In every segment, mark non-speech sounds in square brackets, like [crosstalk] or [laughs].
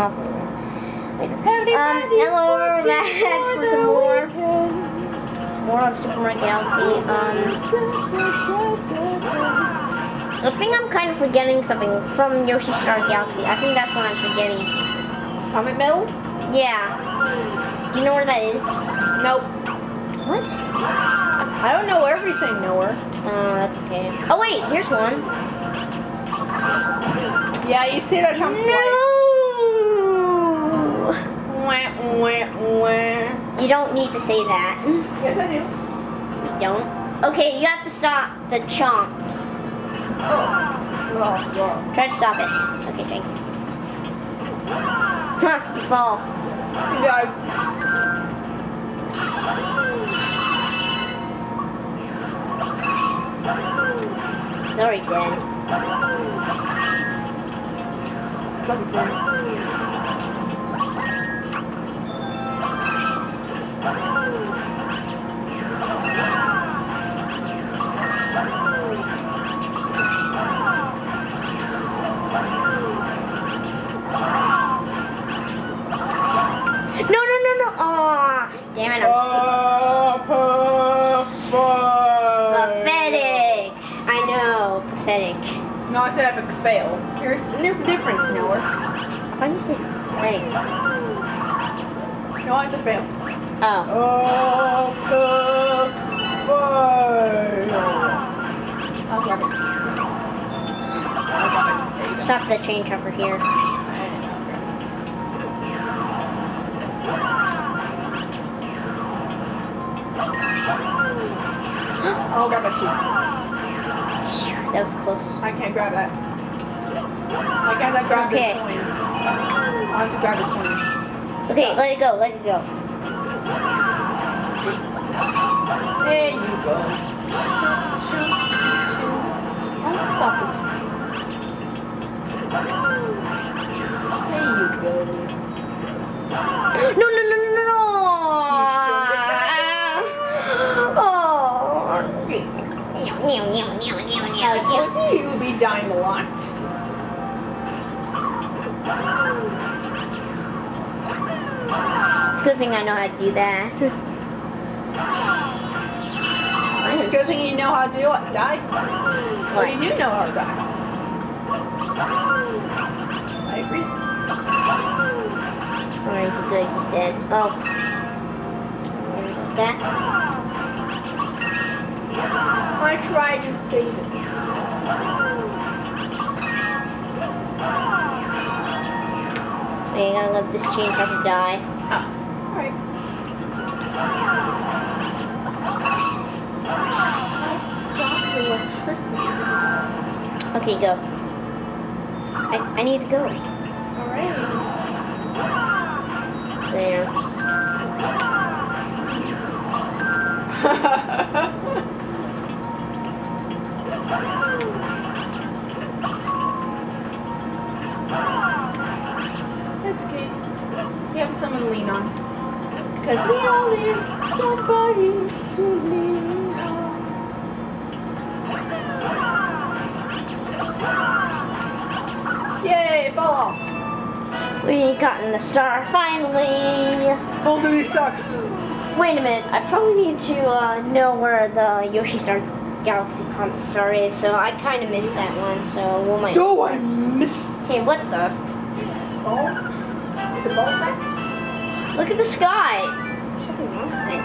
awful. Wait, um, hello, we're back for some more, more of Super Mario Galaxy. Um, I think I'm kind of forgetting something from Yoshi Star Galaxy. I think that's what I'm forgetting. Comet Medal? Yeah. Do you know where that is? Nope. What? I don't know everything, Noah. Oh, that's okay. Oh wait, here's one. Yeah, you see that jump slide? You don't need to say that. Yes, I do. You don't. Okay, you have to stop the chomps. Oh. Oh, well. Try to stop it. Okay, thank you. Huh, you fall. Yeah. It's already dead. Stop No, I said I epic fail. Here's there's a difference, Noah. Do you say pathetic? No, I said fail. Oh. Oh, fail. I'll grab it. I'll grab it. There you go. Stop the train chopper here. I'll grab it too. That was close. I can't grab that. I can't grab Okay. this coin. I have to grab this coin. Okay, let it go, let it go. There you go. Oh, stop it. There you go. No, no, no, no, no, no! [laughs] Oh! Meow, meow, meow. Told you you would be dying a lot. It's a good thing I know how to do that. Good thing you know how to do it. Die. Well, you do know how to die. I agree. Alright, he's good, he's dead. Oh. That. I tried to save it. I let this chain try to die. Alright. Okay, go. I, I need to go. Alright. There. That's [laughs] have someone to lean on. Because we all need somebody to lean on. Yay, it fell off. We gotten the star finally. Full duty sucks. Wait a minute, I probably need to uh, know where the Yoshi Star Galaxy Comet Star is, so I kind of missed that one, so we'll might. Oh, I missed Hey, what the? ball. The ball sack? Look at the sky. There's something wrong with it.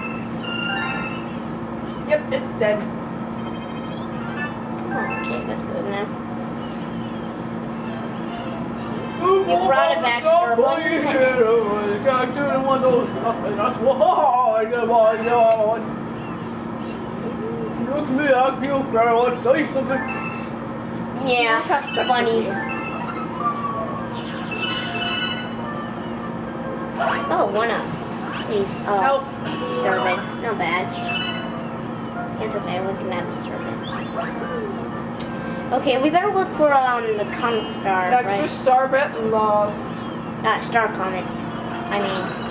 Yep, it's dead. Oh, okay, that's good now. You brought it back, sir. What do you Look at me, I feel bad. I want to tell you something. Yeah, That's funny. Oh, one up. Please. Oh, Nope. Disturbing. Not bad. It's okay, we can have disturbing. Okay, we better look for um the comet star, That's right? just Starbet lost. Uh, star comet. I mean.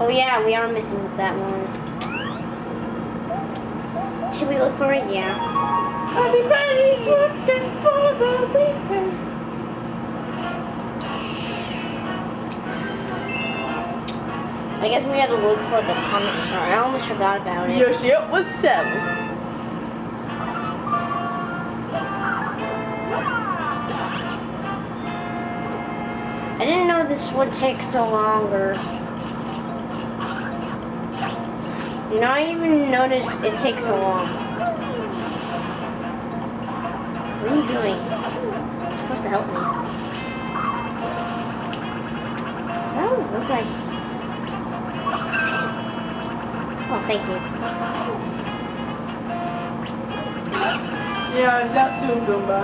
Oh yeah, we are missing that one. Should we look for it? Yeah. Everybody's looking for I guess we had to look for the comet star. I almost forgot about it. Your ship was seven. I didn't know this would take so longer. You know, I even noticed it takes so long. What are you doing? You're supposed to help me. What does look like? Oh, thank you. Yeah, that too, Goomba.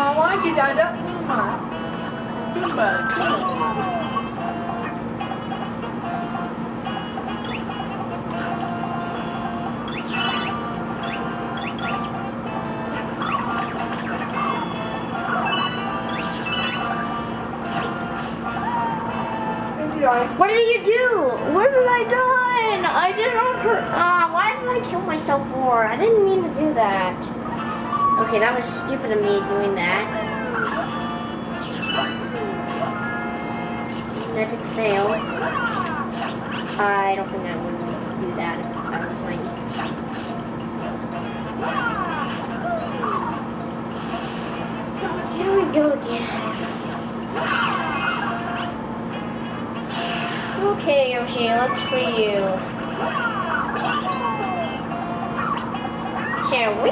Oh, why'd you die? That Goomba. Goomba. Goomba. What did you do? What have I done? I did not hurt. Uh, why did I kill myself for? I didn't mean to do that. Okay, that was stupid of me doing that. Epic fail. I don't think I would do that if I was like. Here we go again. Okay, Yoshi, let's free you. Shall we?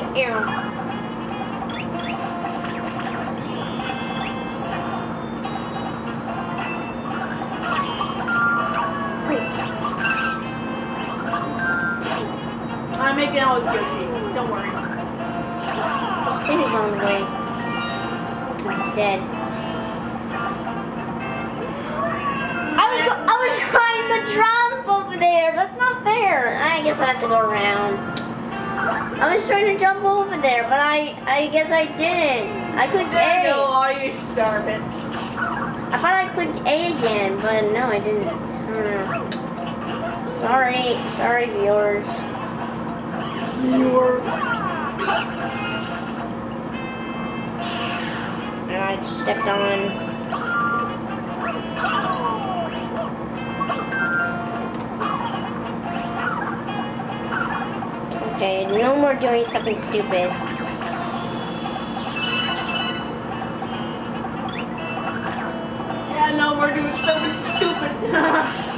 I'm making out with Yoshi. Don't worry. Spin is on the way. He's dead. Guess I have to go around. I was trying to jump over there, but I I guess I didn't. I clicked There A. go all your star bits. I thought I clicked A again, but no, I didn't. Hmm. Sorry, sorry, viewers. Yours. And I just stepped on. Okay, no more doing something stupid. Yeah, no, we're doing something stupid. [laughs]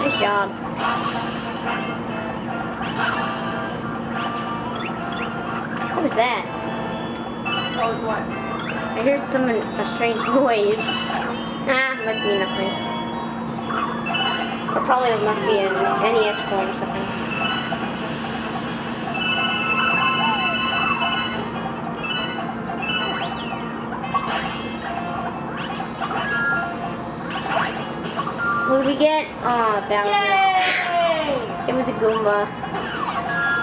Nice job. What was that? that was what? I heard some a strange [laughs] noise. Must be nothing. Or probably it must be an NES coin or something. What did we get? Oh, Bowser. Yay! It was a Goomba.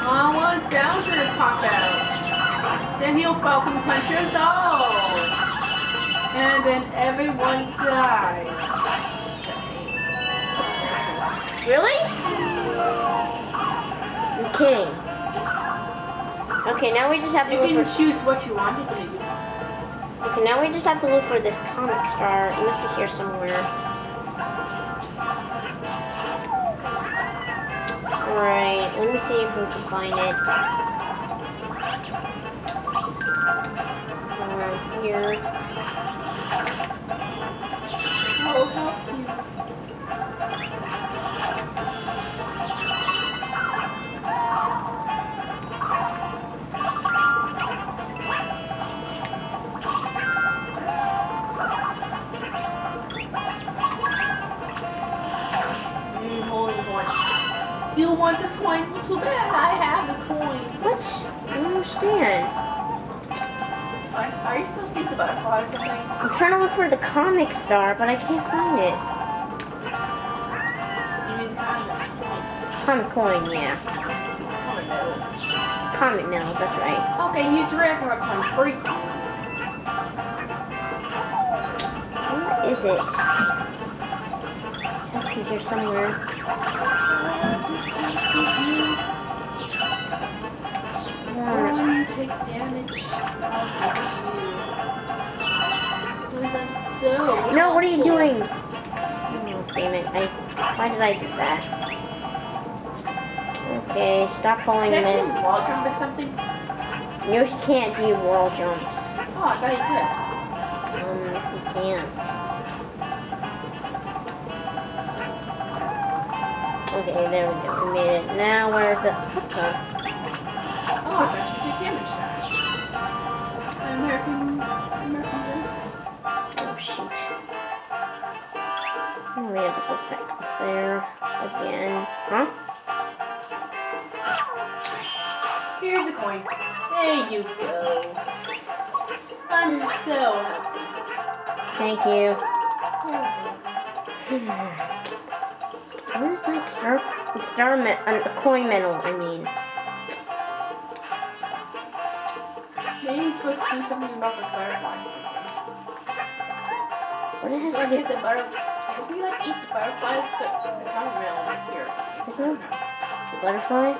I want Bowser to pop out. Then he'll Falcon Punch us all. And then everyone dies. Really? I'm. Okay, now we just have to You look can for. choose what you want to do. Okay, now we just have to look for this comet star. It must be here somewhere. Alright, let me see if we can find it. Understand. Are, are you supposed to eat the butterfly or something? I'm trying to look for the comet star, but I can't find it. You mean kind of Comic coin, yeah. Comic mill, that's right. Okay, use regular coin. Free coin. Where is it? It has to be here somewhere. Why did I do that? Okay, stop following Can me. you wall jump or something? You can't do wall jumps. Oh, I thought you could. Um, you can't. Okay, there we go. We made it. Now where's the hooker? Oh, I thought you took damage. American, American Oh shoot. We have to go back there again. Huh? Here's a coin. There you go. I'm so happy. Thank you. [sighs] Where's that star? Star me- uh, coin medal? I mean. Maybe he's supposed to do something about the butterflies. What it has Like do? the butterflies, if we like eat the butterflies, the, the caramel like here. There's no butterfly.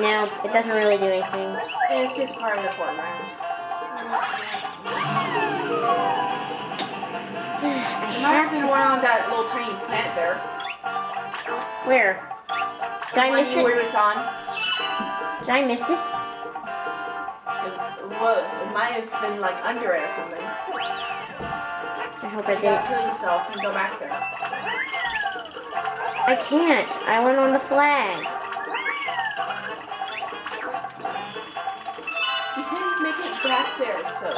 No, it doesn't really do anything. It's just part of the foreground. I might have been one on that little tiny plant there. Where? Did I miss it? was on. Did I miss it? It, well, it might have been like under it or something. I hope I didn't. kill yourself and go back there. I can't. I went on the flag. You can make it back there, so.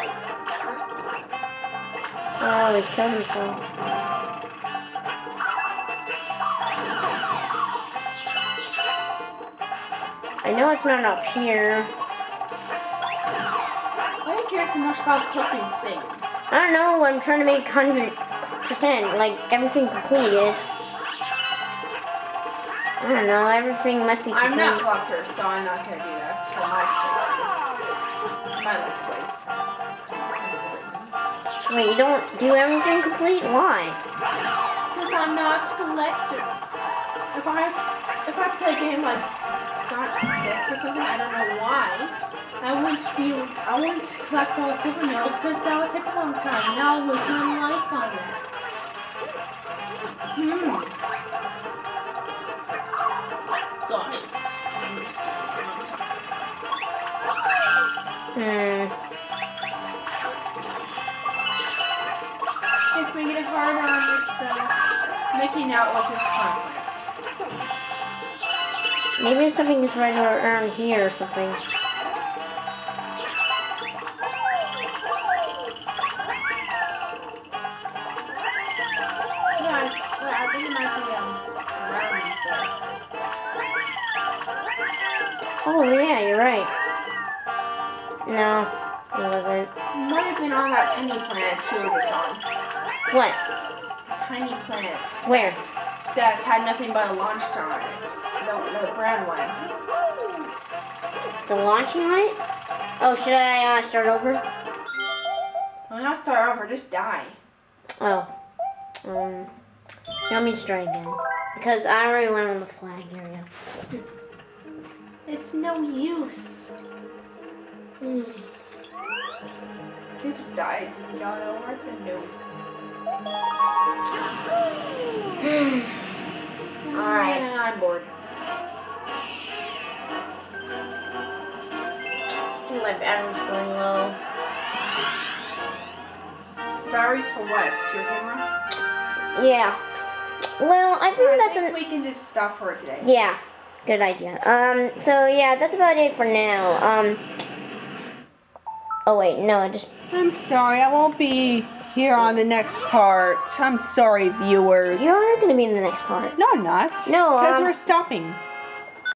Oh, he killed himself. I know it's not up here. Why do you care so much about cooking things? I don't know. I'm trying to make hundred percent, like everything completed. I don't know. Everything must be completed. I'm not Proctor, so I'm not gonna do that for my place. My last place. Wait, you don't do everything complete? Why? Because I'm not a collector. If I if I play a game like Sonic 6 or something, I don't know why. I wouldn't be I wouldn't collect all silver nails because that would take a long time. Now I'll lose my life on that. Hmm. Sonic. Hmm. It's making it harder on itself. Making out what is conflict. Maybe something is right around here or something. Oh yeah, you're right. No, it wasn't. Might have been on that tiny planet too was on. What? Tiny planet Where? that had nothing but a launch star on it. The, the brown one. The launching light? Oh, should I uh, start over? Well, not start over, just die. Oh. Um. You want me to try again? Because I already went on the flag area. [laughs] It's no use. Hmm. You just died. You don't know where to do. [sighs] Alright. Yeah, I'm bored. My battery's going low. Batteries for what? Your camera? Yeah. Well, I think I that's think an. we can just stop for it today. Yeah. Good idea. Um. So yeah, that's about it for now. Um. Oh wait, no, I just. I'm sorry, I won't be here on the next part. I'm sorry, viewers. You're gonna be in the next part. No, I'm not. No, Because um, we're stopping.